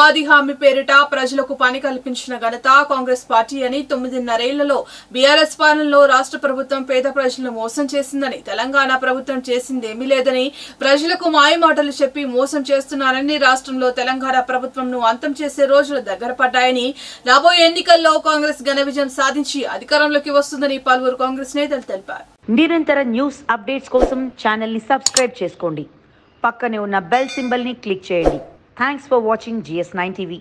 ఉపాధి హామీ పేరిట ప్రజలకు పని కల్పించిన ఘనత కాంగ్రెస్ పార్టీ అని తొమ్మిదిన్నరేళ్ళలో బీఆర్ఎస్ పాలనలో రాష్ట్ర ప్రభుత్వం పేద ప్రజలను మోసం చేసిందని తెలంగాణ ప్రభుత్వం చేసిందేమీ లేదని ప్రజలకు మాయమాటలు చెప్పి మోసం చేస్తున్నారని రాష్ట్రంలో తెలంగాణ ప్రభుత్వంను అంతం చేసే రోజులు దగ్గర పడ్డాయని రాబోయే ఎన్నికల్లో కాంగ్రెస్ ఘన విజయం సాధించి అధికారంలోకి వస్తుందని పలువురు కాంగ్రెస్ నేతలు తెలిపారు. నిరంతర న్యూస్ అప్డేట్స్ కోసం ఛానల్ని సబ్స్క్రైబ్ చేసుకోండి. పక్కనే ఉన్న బెల్ సింబల్ని క్లిక్ చేయండి. Thanks for watching GS9 TV.